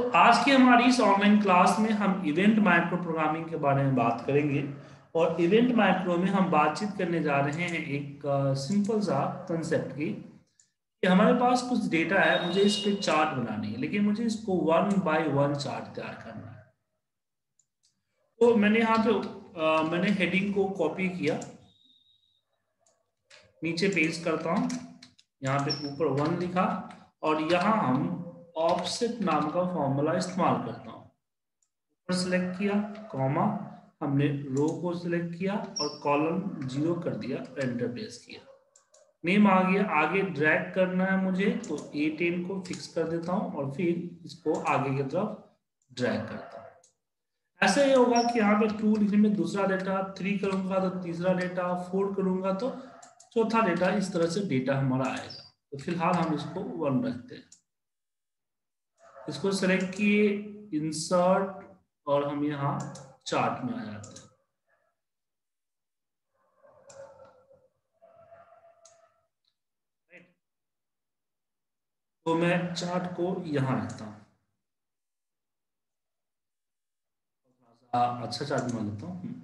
तो आज की हमारी इस ऑनलाइन क्लास में हम इवेंट माइक्रो प्रोग्रामिंग के बारे में बात करेंगे और इवेंट माइक्रो में हम बातचीत करने जा रहे हैं एक सिंपल सा कंसेप्ट की कि हमारे पास कुछ डेटा है मुझे इस पे चार्ट बनानी है लेकिन मुझे इसको वन बाय वन चार्ट तैयार करना है। तो मैंने यहाँ पे आ, मैंने हेडिंग को कॉपी किया। नीचे पेज करता हूँ यहाँ पे ऊपर वन लिखा और यहाँ हम ऑफसेट नाम का फॉर्मूला इस्तेमाल करता हूँ। ऊपर सेलेक्ट किया कॉमा हमने रो को सिलेक्ट किया और कॉलम ज़ीरो कर दिया एंटर प्रेस किया। नेम आ गया, आगे ड्रैग करना है मुझे तो ए टेन को फिक्स कर देता हूँ और फिर इसको आगे की तरफ़ ड्रैग करता हूँ। ऐसा ये होगा कि यहाँ पे टू लिखने में दूसरा डेटा थ्री करूँगा तो तीसरा डेटा फोर करूँगा तो चौथा डेटा इस तरह से डेटा हमारा आएगा। तो फ़िलहाल हम इसको वन रखते हैं। इसको सेलेक्ट किए इंसर्ट और हम यहाँ चार्ट में आ जाते हैं तो मैं चार्ट को यहाँ रखता हूँ। अच्छा चार्ट बना लेता हूँ।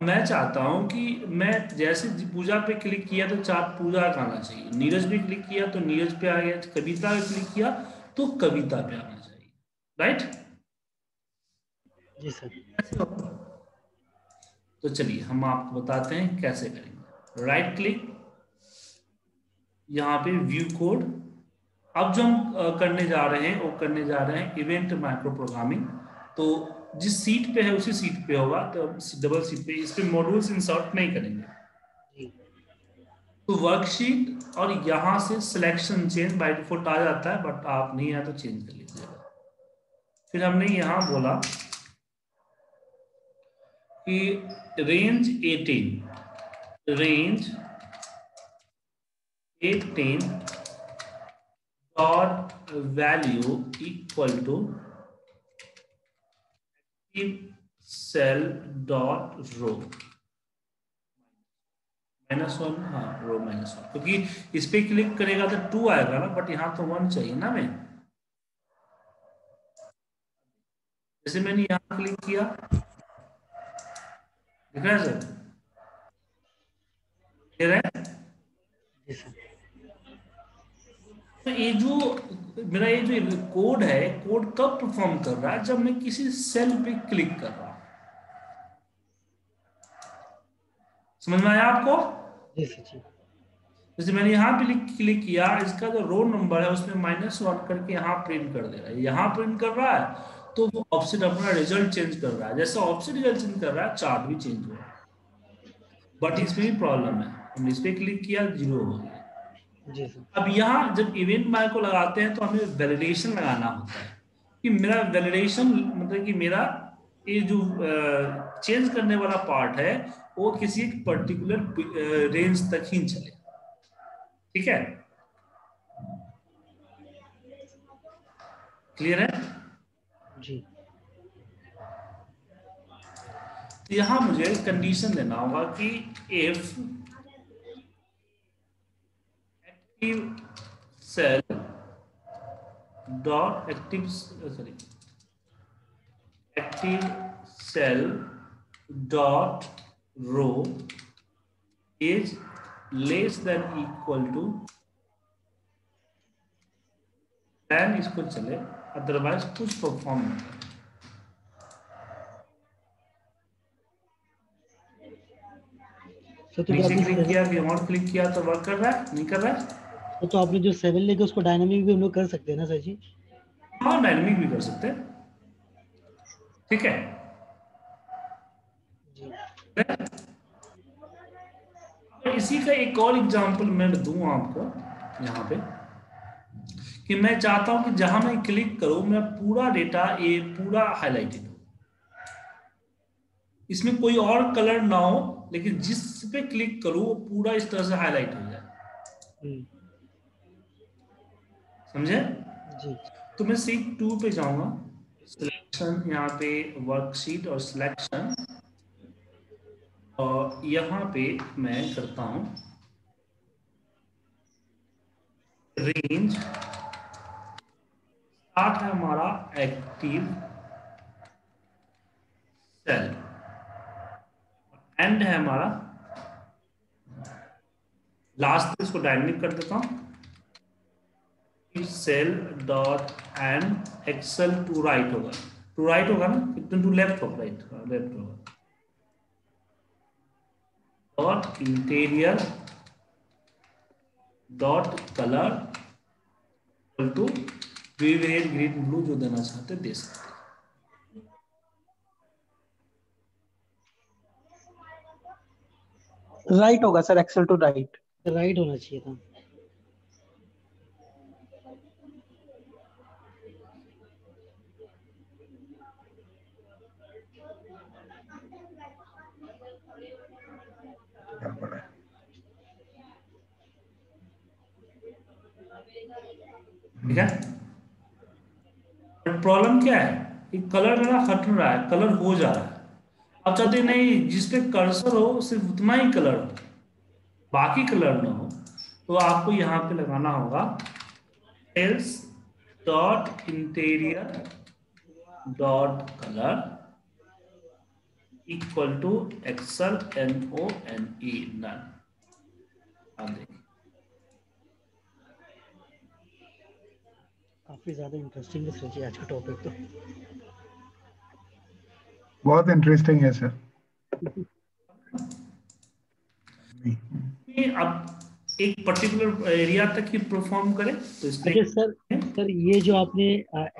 मैं चाहता हूँ कि मैं जैसे पूजा पे क्लिक किया तो चार्ट पूजा का आना चाहिए। नीरज पे क्लिक किया तो नीरज पे आ गया, कविता पे क्लिक किया तो कविता पे आना चाहिए राइट जी सर। तो चलिए हम आपको बताते हैं कैसे करेंगे। राइट क्लिक यहाँ पे व्यू कोड अब जो हम करने जा रहे हैं वो करने जा रहे हैं इवेंट माइक्रो प्रोग्रामिंग तो जिस सीट पे है उसी सीट पे होगा। तो डबल सीट पे इस पे मॉड्यूल्स इंसर्ट नहीं करेंगे। तो वर्कशीट और यहाँ से सिलेक्शन चेंज बाय डिफ़ॉल्ट आ जाता है बट आप नहीं आए तो चेंज कर लीजिएगा। फिर हमने यहाँ बोला कि range 18 range 18 dot value equal to cell dot row minus one हाँ रो माइनस वन क्योंकि इस पे क्लिक करेगा तो टू आएगा ना बट यहाँ तो वन चाहिए ना मैं जैसे मैंने यहाँ क्लिक किया दिख रहा है सर क्लियर है? तो ये जो मेरा ये जो कोड है कोड कब परफॉर्म कर रहा है? जब मैं किसी सेल पे क्लिक कर रहा हूँ। समझ में आया आपको? जैसे मैंने यहाँ पे क्लिक किया इसका जो रोल नंबर है उसमें माइनस वन करके यहाँ प्रिंट कर दे रहा है। यहाँ प्रिंट कर रहा है तो वो ऑप्शन अपना रिज़ल्ट चेंज कर रहा है। जैसे ऑप्शन रिज़ल्ट चेंज कर रहा है चार्ट भी चेंज हो रहा है। बट इसमें भी प्रॉब्लम है। हमने इस पर क्लिक किया ज़ीरो हो गया। अब यहाँ जब इवेंट माय को लगाते हैं तो हमें वैलिडेशन लगाना होता है। कि मेरा वैलिडेशन मतलब कि मेरा ये जो चेंज करने वाला पार्ट है वो किसी एक पर्टिकुलर रेंज तक ही चले। ठीक है? क्लियर है? जी। तो यहाँ मुझे कंडीशन देना होगा कि if active cell dot active sorry active cell dot row is less than equal to then इसको चले अदरवाइज़ कुछ परफॉर्म नहीं करे तो नीचे क्लिक किया बियॉन्ड क्लिक किया तो वर्क कर रहा है? नहीं कर रहा है? तो, तो आपने जो सेवन लेके उसको डायनामिक भी हम लोग कर सकते हैं ना सर जी? हाँ डायनामिक भी कर सकते हैं। ठीक है? इसी का एक और एग्जांपल मैं दूँ आपको यहाँ पे कि मैं चाहता हूँ कि जहाँ मैं क्लिक करूँ मैं पूरा डेटा ये पूरा हाईलाइटेड हो इसमें कोई और कलर ना हो लेकिन जिस पे क्लिक करूँ वो पूरा इस तरह से हाईलाइट हो जाए। समझे? जी। तो मैं सीट टू पे जाऊँगा। सिलेक्शन यहाँ पे वर्कशीट और सिलेक्शन और यहाँ पे मैं करता हूँ। रेंज स्टार्ट है हमारा एक्टिव सेल एंड है हमारा लास्ट इसको डायनेमिक कर देता हूँ। Cell dot end Excel to right होगा। टू राइट होगा ना? टू लेफ़्ट होगा? राइट लेफ़्ट होगा। Dot interior dot colour equal to variate green blue जो देना चाहते दे सकते राइट होगा sir Excel to right right होना चाहिए था। ठीक है? प्रॉब्लम क्या है? कि कलर मेरा हट रहा है कलर हो जा रहा है। अब चाहते नहीं जिसपे कर्सर हो, सिर्फ़ उतना ही कलर हो, बाकी कलर ना हो तो आपको यहाँ पे लगाना होगा cells dot interior dot colour equal to Excel N O N E none अब देखिए काफ़ी ज़्यादा इंटरेस्टिंग है सर जी आज का टॉपिक तो। बहुत इंटरेस्टिंग है सर अब एक पर्टिकुलर एरिया तक ही परफॉर्म करें तो इसमें अच्छा सर सर ये जो आपने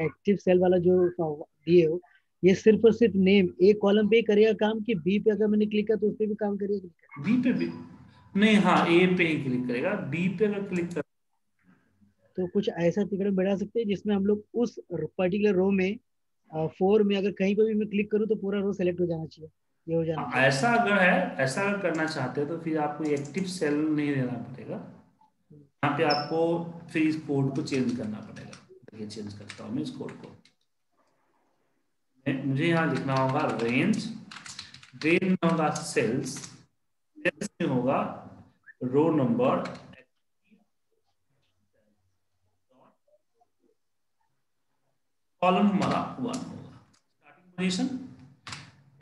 एक्टिव सेल वाला जो दिए हो ये सिर्फ़ और सिर्फ़ नेम ए कॉलम पे करेगा काम कि बी पे अगर मैंने क्लिक किया तो उस पे भी काम करेगा बी पे भी नहीं हाँ ए पे ही क्लिक करेगा। बी पे अगर क्लिक कर तो कुछ ऐसा तिकड़म बढ़ा सकते हैं जिसमें हम लोग उस पर्टिकुलर रो में फोर में अगर कहीं पर भी मैं क्लिक करूँ तो पूरा रो सेलेक्ट हो जाना चाहिए। ये हो जाना ऐसा अगर है, ऐसा अगर करना चाहते हैं तो फिर आपको एक्टिव सेल नहीं देना पड़ेगा। यहाँ पे आपको फिर इस कोड को चेंज करना पड़ेगा। देखिए चेंज करता हूँ मैं इस कोड को। मुझे यहाँ लिखना होगा रेंज रेंज में होगा सेल्स सेल्स में होगा रो नंबर कॉलम हमारा वन होगा। स्टार्टिंग पोजीशन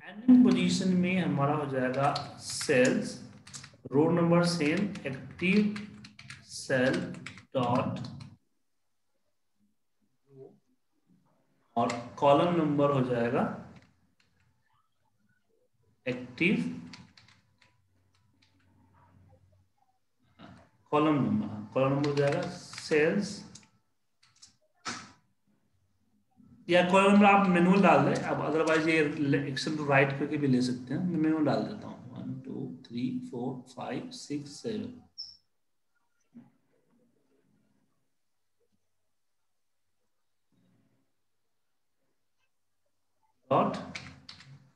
एंडिंग पोजीशन में हमारा हो जाएगा cells row number same active cell dot और कॉलम नंबर हो जाएगा active column number column number हो जाएगा सेल्स या कॉलम नंबर आप मैनुअल डाल दें अब अदरवाइज़ ये एक्शन टू राइट करके भी ले सकते हैं। मैं मैनुअल डाल देता हूँ। One two three four five six seven dot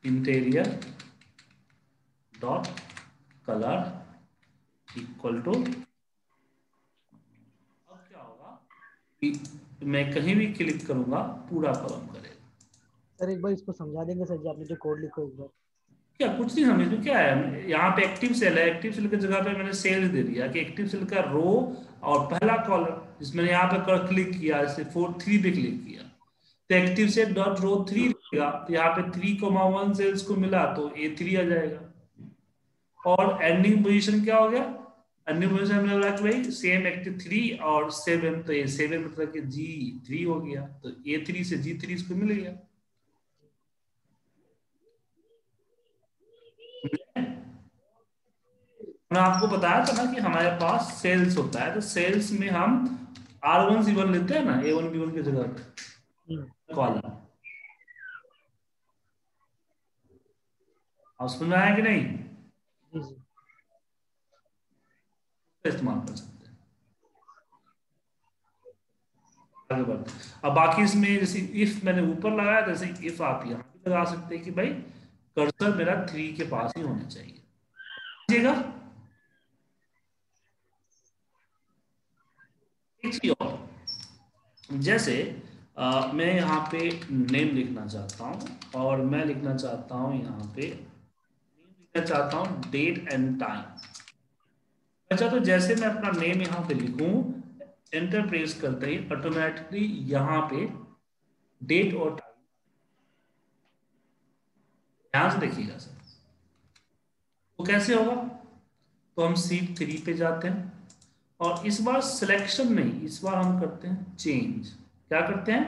interior dot colour equal to अब क्या होगा? कि मैं कहीं भी क्लिक करूँगा पूरा कॉलम करेगा। सर एक बार इसको समझा देंगे सर जी आपने जो कोड लिखो एक बार। क्या कुछ नहीं समझ में क्या है? यहाँ पे एक्टिव सेल है एक्टिव सेल की जगह पे मैंने सेल दे दिया कि एक्टिव सेल का रो और पहला कॉलम जिसमें यहाँ पे कर क्लिक किया जैसे फोर थ्री पे क्लिक किया। तो active cell dot row three रहेगा तो यहाँ पे थ्री कोमा वन सेल्स को मिला तो ए थ्री आ जाएगा। और एंडिंग पोजिशन क्या हो गया? भाई सेम एक्टिव थ्री और सेवन तो ये सेवन मतलब कि जी थ्री हो गया तो ए थ्री से जी थ्री इसको मिल गया। मैं आपको बताया था ना कि हमारे पास सेल्स होता है तो सेल्स में हम आर वन सी वन लेते हैं ना ए वन बी वन की जगह कॉलम आप सुन रहे हैं कि नहीं? इस्तेमाल कर सकते हैं। अब बाकी इसमें जैसे इफ़ मैंने ऊपर लगाया जैसे इफ़ आप यहाँ भी लगा सकते हैं कि भाई कर्सर मेरा थ्री के पास ही होना चाहिए। एक और। जैसे आ, मैं यहाँ पे नेम लिखना चाहता हूँ और मैं लिखना चाहता हूँ यहाँ पे नेम लिखना चाहता हूँ डेट एंड टाइम अच्छा तो जैसे मैं अपना नेम यहाँ पे लिखूं एंटर प्रेस करते ही ऑटोमेटिकली यहाँ पे डेट और टाइम ध्यान से देखिएगा सर। तो कैसे होगा? तो हम सीट थ्री पे जाते हैं और इस बार सिलेक्शन नहीं, इस बार हम करते हैं चेंज क्या करते हैं?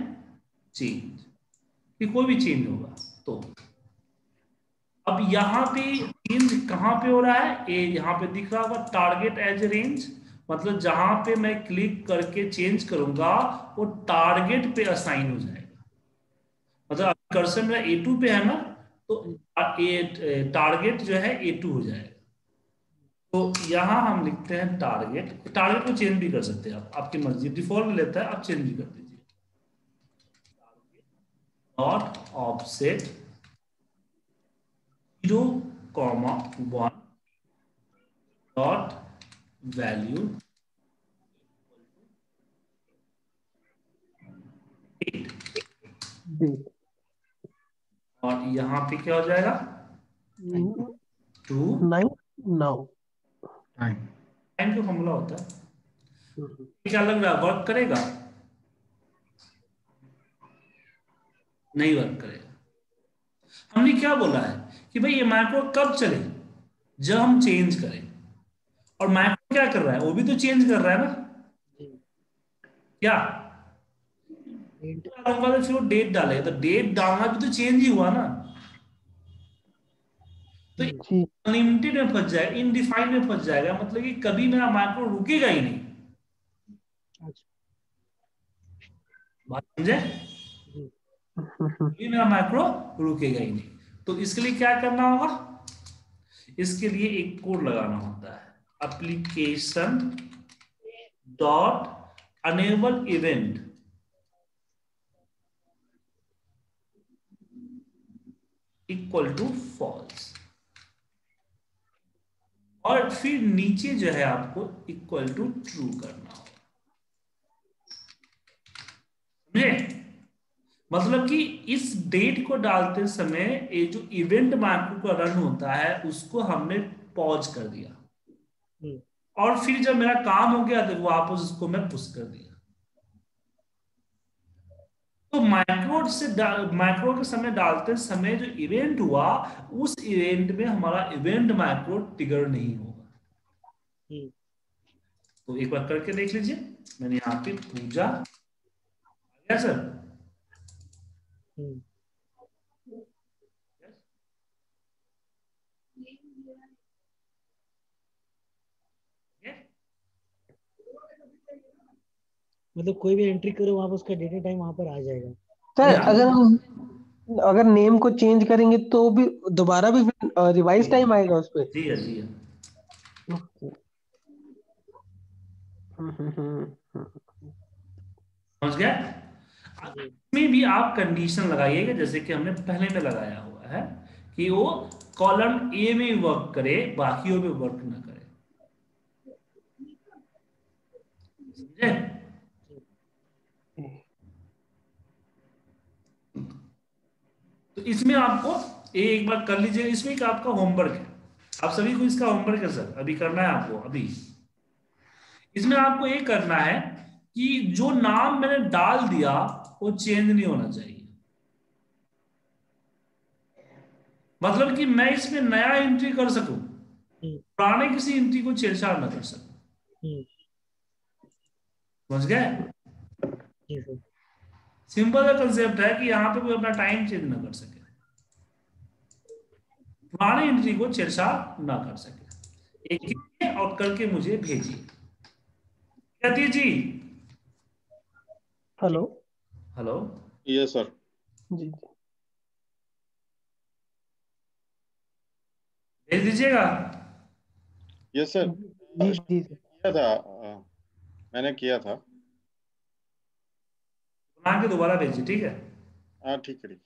चेंज कि कोई भी चेंज होगा तो अब यहाँ पे चेंज कहाँ पे हो रहा है? ए, यहाँ पे दिख रहा होगा टारगेट एज रेंज मतलब जहाँ पे मैं क्लिक करके चेंज करूँगा, वो टारगेट पे असाइन हो जाएगा। मतलब कर्सर मेरा ए टू पे है ना तो टारगेट जो है ए टू हो जाएगा। तो यहाँ हम लिखते हैं टारगेट टारगेट को चेंज भी कर सकते हैं आप। आपकी मर्ज़ी डिफ़ॉल्ट लेता है, आप चेंज भी कर दीजिए। Dot offset zero comma one dot value और यहाँ पे क्या हो जाएगा? Two nine now time time का फॉर्मूला होता है। क्या लग रहा है वर्क करेगा? नहीं वर्क करेगा। हमने क्या बोला है कि भाई ये माइक्रो कब चले? जब हम चेंज करें। और माइक्रो क्या कर रहा है? वो भी तो चेंज कर रहा है ना? क्या? फिर वो डेट डालेगा तो डेट डालना भी तो चेंज ही हुआ ना। तो अनलिमिटेड में फंस जाएगा इनडिफाइंड में फंस जाएगा मतलब कि कभी मेरा माइक्रो रुकेगा ही नहीं। बात समझे? कभी मेरा माइक्रो रुकेगा ही नहीं। तो इसके लिए क्या करना होगा? इसके लिए एक कोड लगाना होता है। Application dot enable event equal to false और फिर नीचे जो है आपको इक्वल टू ट्रू करना होगा। समझे? मतलब कि इस डेट को डालते समय ये जो इवेंट मार्को का रन होता है उसको हमने पॉज कर दिया। और फिर जब मेरा काम हो गया तो वापस उसको मैं पुश कर दिया। तो माइक्रो से माइक्रो के समय डालते समय जो इवेंट हुआ उस इवेंट में हमारा इवेंट माइक्रो ट्रिगर नहीं होगा। तो एक बार करके देख लीजिए। मैंने यहाँ पे पूजा। मतलब कोई भी एंट्री करो वहाँ पर उसका डेटा टाइम वहाँ पर आ जाएगा। सर अगर हम अगर नेम को चेंज करेंगे तो भी दोबारा भी रिवाइज टाइम आएगा उस पे। जी है जी है। समझ गया? इसमें भी आप कंडीशन लगाइएगा, जैसे कि हमने पहले में लगाया हुआ है, कि वो कॉलम ए में वर्क करे, बाकियों में वर्क ना करे। समझे? तो इसमें आपको ये एक बार कर लीजिए इसमें एक आपका होमवर्क है। आप सभी को इसका होमवर्क है, सर। अभी करना है आपको, अभी। इसमें आपको ये करना है कि जो नाम मैंने डाल दिया वो चेंज नहीं होना चाहिए। मतलब कि मैं इसमें नया एंट्री कर सकूँ? पुराने किसी एंट्री को छेड़छाड़ न कर सकूँ? समझ गए? सिंपल कंसेप्ट है कि यहाँ पे कोई अपना टाइम चेंज ना कर सके। पुराने एंट्री को छेड़छाड़ ना कर सके। एक और करके मुझे भेजिए। कहती जी। Hello hello? Yes sir. जी भेज दीजिएगा? Yes sir. जी जी किया था मैंने किया था। बना के दोबारा भेजिए ठीक है? हाँ ठीक है ठीक है।